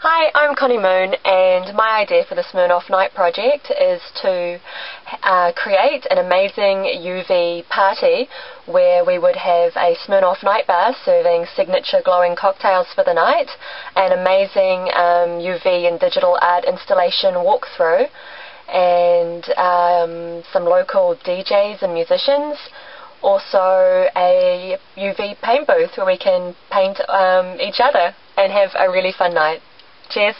Hi, I'm Connie Moon, and my idea for the Smirnoff Night project is to uh, create an amazing UV party where we would have a Smirnoff night bar serving signature glowing cocktails for the night, an amazing um, UV and digital art installation walkthrough, and um, some local DJs and musicians. Also, a UV paint booth where we can paint um, each other and have a really fun night. Cheers.